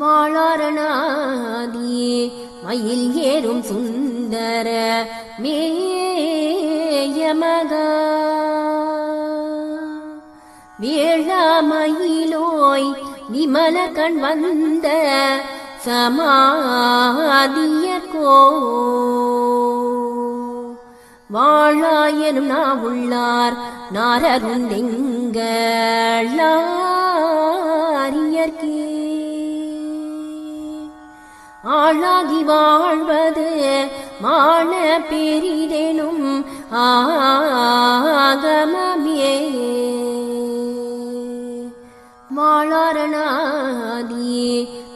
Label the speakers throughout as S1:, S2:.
S1: மாளாரணாதியே மயில் ஏறும் சுந்தர மேயமகா. வேளாமயிலோய் விமல கண் வந்த சமாதிய கோ. வாழாயனும் நா உள்ளார் நாரருந்தெங்களாரியர்க்கே ஆளாகி வாழ்வது மான பெரிதெனும் ஆகமமே. வாழாரணாதி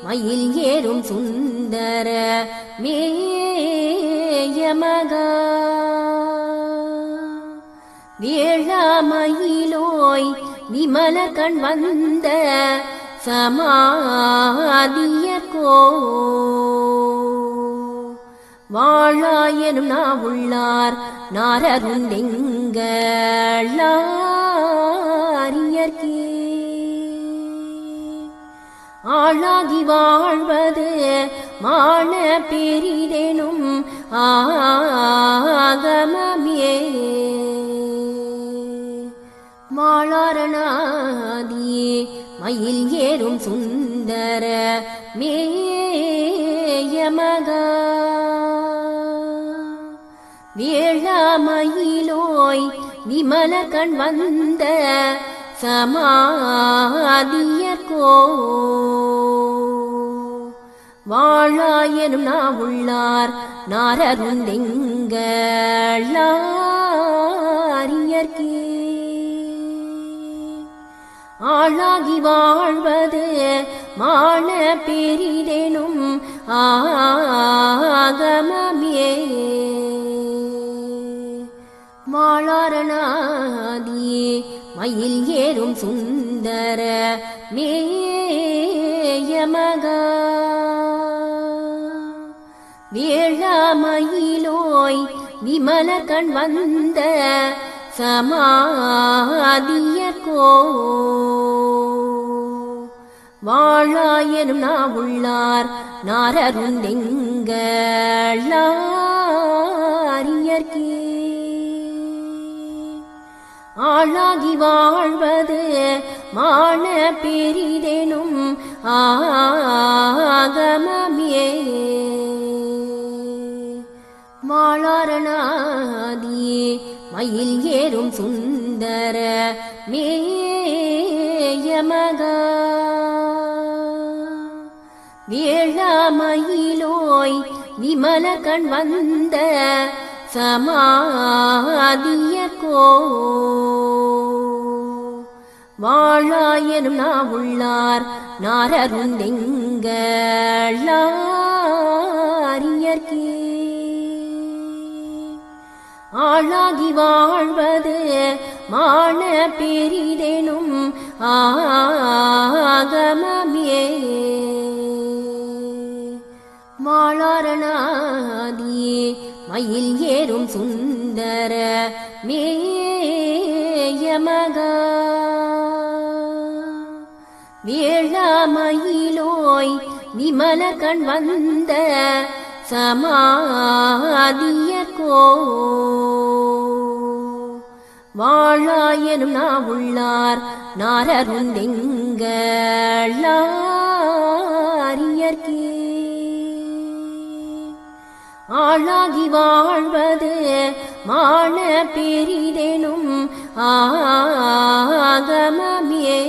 S1: மயில் ஏறும் சுந்தர மேயமகா. வேளாமயிலோய் விமல கண் வந்த சமாதியர்கோ வாழாயனும் நாவுள்ளார் நாரருந்தெங்களாரியர்க்கே ஆளாகி வாழ்வது மான பெரிதெனும் ஆகமமே. மாளாரணாதி மயில் ஏறும் சுந்தர மேயமகா. வேளாமயிலோய் விமல கண் வந்த சமாதிய கோ வாழாயனும் நாவுள்ளார் நாரருந்தெங்களாரியர்க்கே. ஆளாகி வாழ்வது மான பெரிதெனும் ஆகமமே. மாளாரணாதி மயில் ஏறும் சுந்தர மேயமகா. வேளாமயிலோய் விமல கண் வந்த சமாதிய கோ வாழாயனும் நாவுள்ளார் நாரருந்தெங்களாரியர்க்கே ஆளாகி வாழ்வது மான பெரிதெனும் ஆகமமே. வாழாரணாதியே மயில் ஏறும் சுந்தர மேயமகா. வேளாமயிலோய் விமல கண் வந்த சமாதிய கோ. வாழாயனும் நான் நாவுள்ளார் நாரருந்தெங்களாரியர்க்கே ஆளாகி வாழ்வது மான பெரிதெனும் ஆகமமே. மாளாரணாதி மயில் ஏறும் சுந்தர மேயமகா. வேளாமயிலோய் விமல கண் வந்த சமாதிய வாழாயனும் நா உள்ளார் ஆளாகி வாழ்வது ஆளாகி வாழ்வது மான பெரிதெனும் ஆகமமே.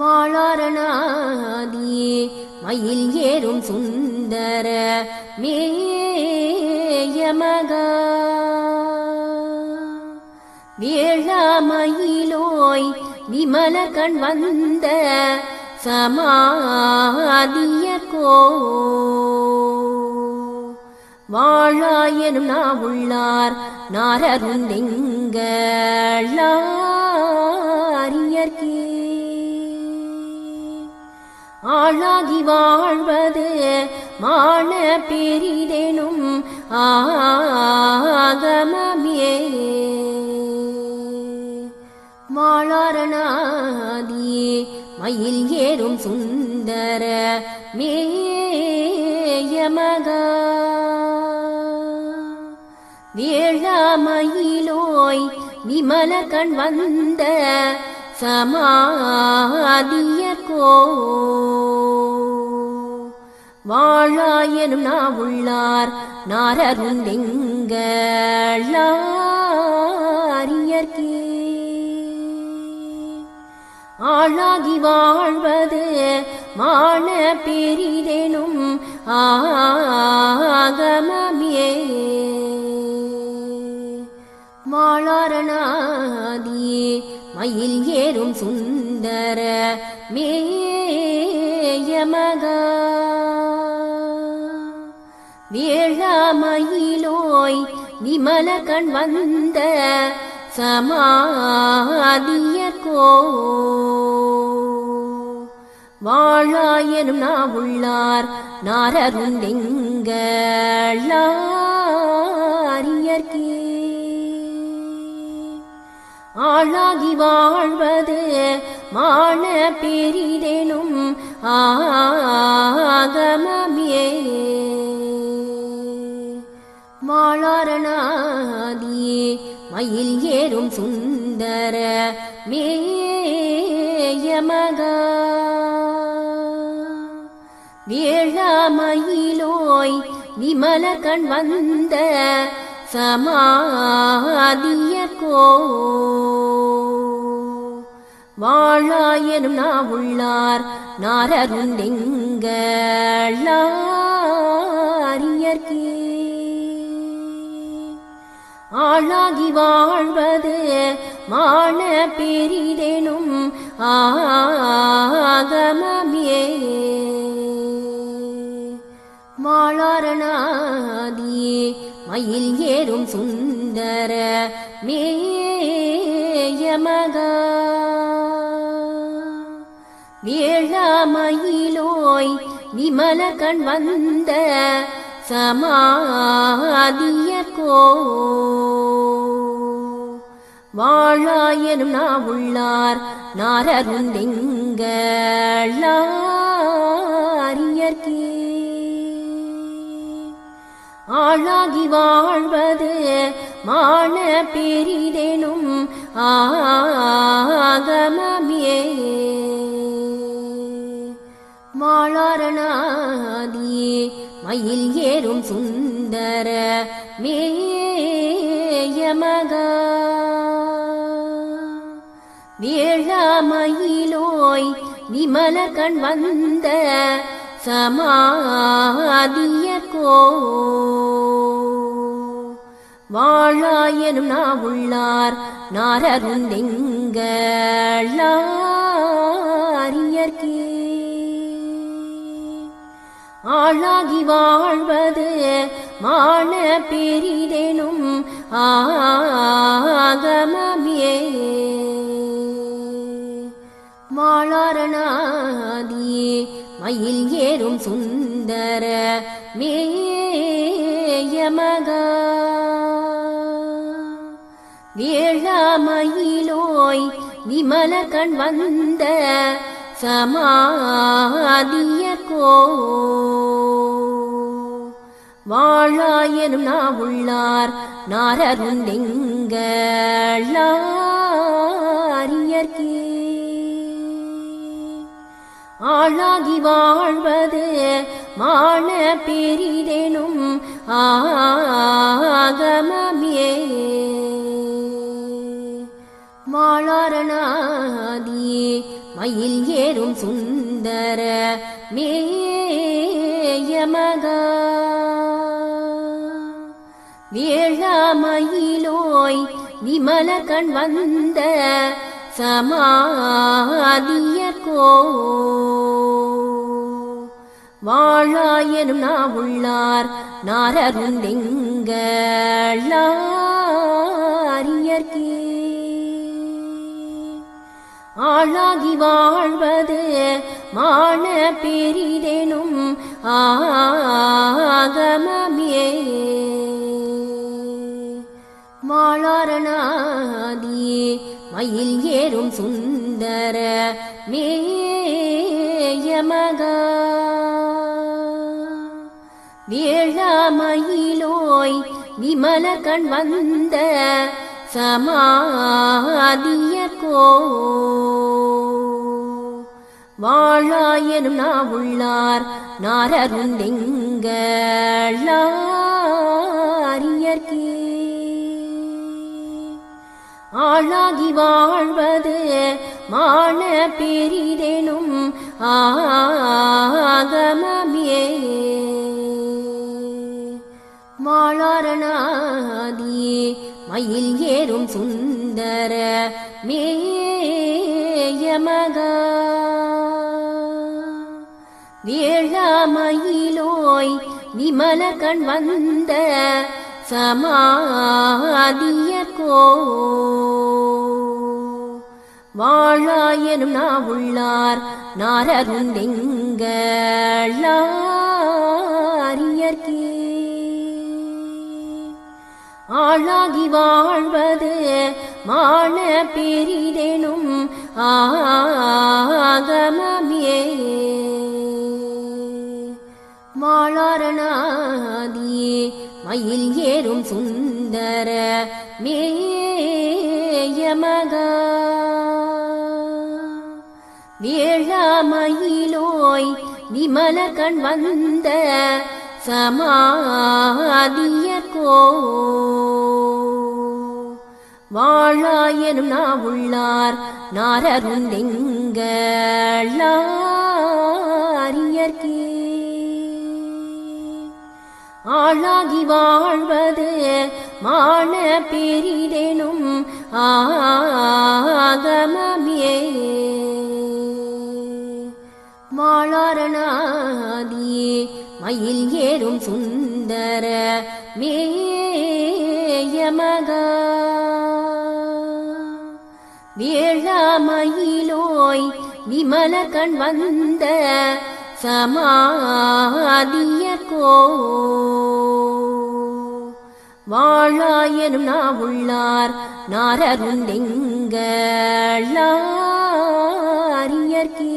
S1: மாளாரணாதி மயில் ஏறும் சுந்தர மே விமல வந்த சமாதிய சமாதியர்கோ வாழாயனும் உள்ளார் நாரருந்தெங்களாரியர்க்கே ஆளாகி வாழ்வது மான பெரிதெனும் ஆகமமே. மாளாரணாதி மயில் ஏறும் சுந்தர மேயமகா. வேளாமயிலோய் விமல கண் வந்த சமாதியர்கோ வாழாயனும் நாவுள்ளார் நாரருந்தெங்களாரியர்கே ஆளாகி வாழ்வது மான பெரிதெனும் ஆகமமே. மாளாரணாதியே மயில் ஏறும் சுந்தர மேயமகா. வேளாமயிலோய் விமல கண் வந்த சமாதியர்கோ வாழாயனும் நாவுள்ளார் நாரருந்தெங்களாரியர்கே ஆளாகி வாழ்வது மான பெரிதெனும் ஆகமமே. மாளாரணாதியே மயில் ஏறும் சுந்தர மேயமகா. வேளாமயிலோய் விமல கண் வந்த சமாதிய கோ. வாழாயனும் நா நாவுள்ளார் நாரருந்தெங்களாரியர்கே ஆளாகி வாழ்வது மான பெரிதெனும் ஆகமமே. மாளாரணாதியே மயில் ஏறும் சுந்தர மேயமகா. வேளாமயிலோய் விமல கண் வந்த சமாதியர்கோ வாழாயனும் நாவுள்ளார் நாரருந்தெங்களாரியர்கே ஆளாகி வாழ்வது மான பெரிதெனும் ஆகமமே. மாளாரணாதியே மயில் ஏறும் சுந்தர மேயமகா. வேளாமயிலோய் விமல கண் வந்த சமாதிய கோ. வாழாயனும் நாவுள்ளார் நாரருந்தெங்களாரியர்கே ஆளாகி வாழ்வது மான பெரிதெனும் ஆகமமே. மாளாரணாதியே மயில் ஏறும் சுந்தர மேயமகா. வேளாமயிலோய் விமல கண் வந்த சமாதியர்கோ வாழாயனும் நாவுள்ளார் நாரருந்தெங்களாரியர்கே ஆளாகி வாழ்வது மாண பெரிதெனும் ஆகமமே. மாளாரணாதியே மயில் ஏறும் சுந்தர மேயமகா. வேளாமயிலோய் விமல கண் வந்த சமாதிய கோ. வாழாயனும் நா உள்ளார் நாரருந்தெங்களாரியர்கே ஆளாகி வாழ்வது மான பெரிதெனும் ஆகமமே. மாளாரணாதியே மயில் ஏறும் சுந்தர மே மேயமகா. வேழாமயிலோய் விமல கண் வந்த சமாதிய கோ வாழாயனும் நாவுள்ளார் நாரருந்தெங்களாரியர்கே ஆளாகி வாழ்வது மான பெரிதெனும் ஆகமமே. மாளாரணாதி மயில் ஏறும் சுந்தர மேயமகா. வேழாமயிலோய் விமல கண் வந்த சமாதிய கோ. வாழாயனும் நா நாவுள்ளார் நாரருந்தெங்களாரியர்கே ஆளாகி வாழ்வது மான பெரிதெனும் ஆகமமே. மாளாரணாதி மயில் ஏறும் சுந்தர மேயமகா. வேழாமயிலோய் விமல கண் வந்த சமாதிய சமாதியர்கோ வாழாயனும் உள்ளார் நாரருந்தெங்களாரியர்கே ஆளாகி வாழ்வது மான பெரிதெனும் ஆகமமே. மாளாரணாதி மயில் ஏறும் சுந்தர மேயமகா. வேழாமயிலோய் விமல கண் வந்த சமாதிய கோ. வாழாயனும் நாவுள்ளார் நாரருந்தெங்களாரியர்கே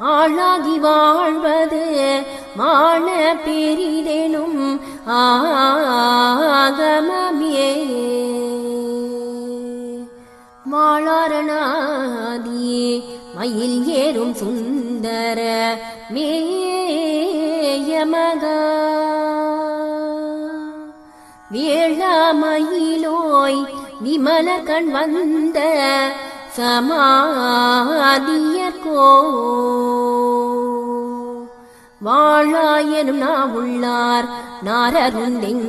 S1: ஆளாகி வாழ்வது மான பெரிதெனும் ஆகமமே. மாளாரணாதி மயில் ஏறும் சுந்தர மேயமகா. வேழாமயிலோய் விமல கண் வந்த சமாதியர்கோ. வாழாயனும் நாவுள்ளார் நாரருந்தெங்களாரியர்கே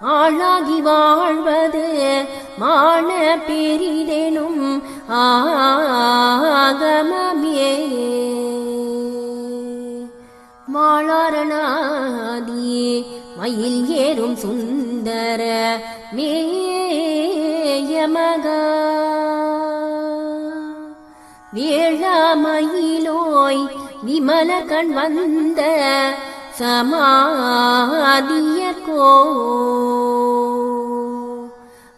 S1: ஆளாகி வாழ்வது மான பெரிதெனும் ஆகமமே. மாளாரணாதி மயில் ஏறும் சுந்தர மேயமகா. வேழாமயிலோய் விமல கண் வந்த சமாதிய கோ.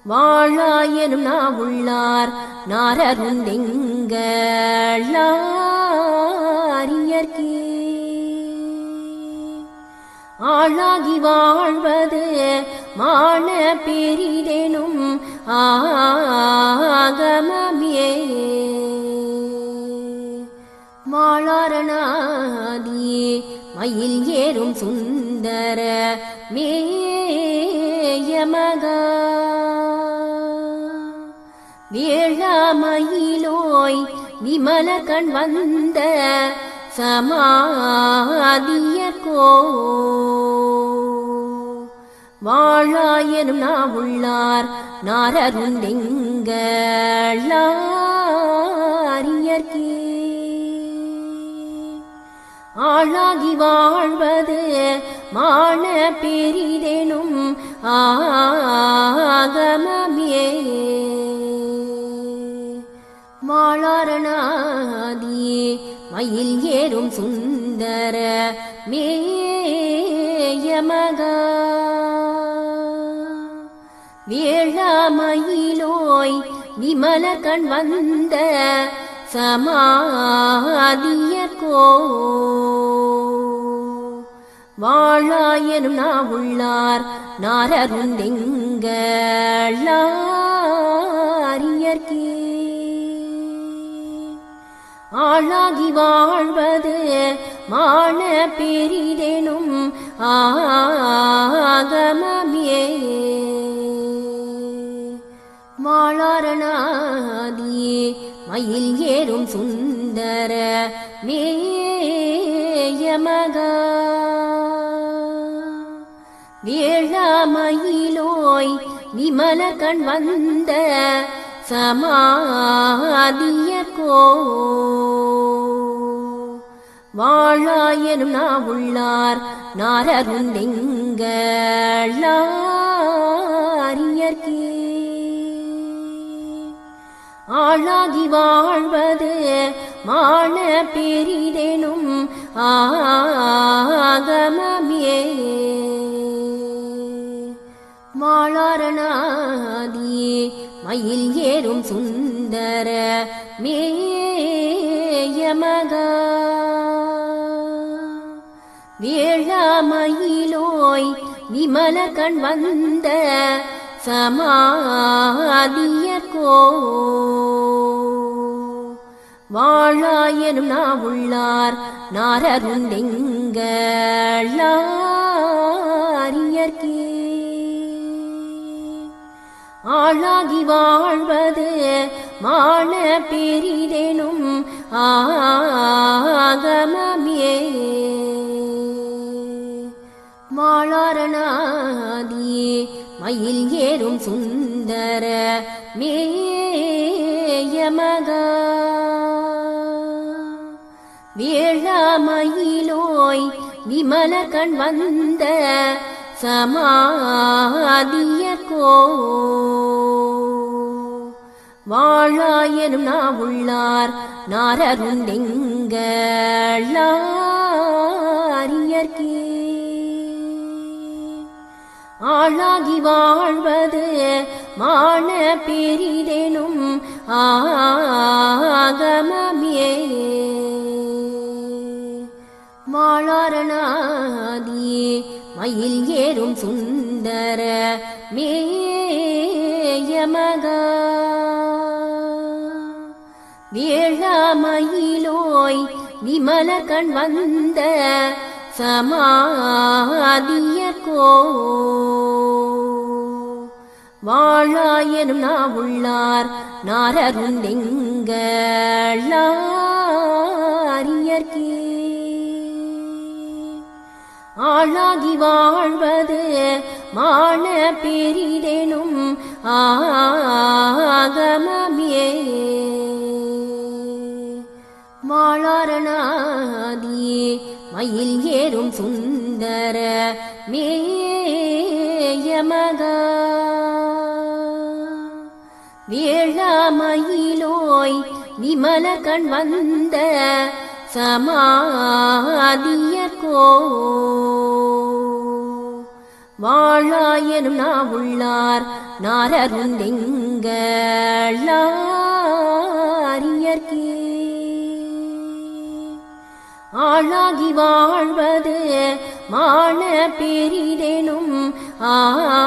S1: வாழாயனும் நாவுள்ளார் நாரருந்தெங்களாரியர்கே ஆளாகி வாழ்வது மாண பெரிதெனும் ஆகமமே. மாளாரணாதி மயில் ஏறும் சுந்தர மேயமகா. வேழாமயிலோய் விமல கண் வந்த சமாதியர்கோ வாழாயனும் உள்ளார் நாரருந்தெங்களாரியர்கே ஆளாகி வாழ்வது மான பெரிதெனும் ஆகமமே. மாளாரணாதி மயில் ஏறும் சுந்தர மேயமகா. வேளாமயிலோய் விமல கண் வந்த சமாதிய கோ. வாழாயனும் நா உள்ளார் நாரருந்தெங்களாரியர்க்கே ஆளாகி வாழ்வது மான பெரிதெனும் ஆகமமே. வாழாரணாதியே மயில் ஏறும் சுந்தர மேயமகா. வேளாமயிலோய் விமல கண் வந்த சமாதியர்கோ வாழாயனும் நா உள்ளார் நாரருந்தெங்களாரியர்க்கே ஆளாகி வாழ்வது மாண பெரிதெனும் ஆகமமே. மாளாரணாதியே மயில் ஏறும் சுந்தர மேயமகா வேளாமயிலோய் விமல கண் வந்த சமாதிய கோ. வாழாயனும் நா உள்ளார் நாரருந்தெங்களாரியர்க்கே ஆளாகி வாழ்வது மாண பெரிதெனும் ஆகமமே. மாளாரணாதியே மயில் ஏறும் சுந்தர மேயமகா. வேளாமயிலோய் விமல கண் வந்த சமாதியர்கோ வாழாயனும் நா உள்ளார் நாரருந்தெங்களாரியர்க்கே ஆளாகி வாழ்வது மான பெரிதெனும் ஆகமமே. மாளாரணாதியே மயில் ஏறும் சுந்தர மேயமகா. வேளாமயிலோய் விமல கண் வந்த சமாதிய கோ. வாழாயனும் நா உள்ளார் நாரருந்தெங்களாரியர்க்கே ஆளாகி வாழ்வது மாண பெரிதெனும் ஆகமமே. மாளாரணாதியே மயில் ஏறும் சுந்தர மேயமகா. வேளாமயிலோய் விமல கண் வந்த சமாதியர்கோ. வாழாயனும் நா உள்ளார் நாரருந்தெங்களாரியர்க்கே. ஆளாகி வாழ்வது மான பெரிதெனும் ஆகமமே.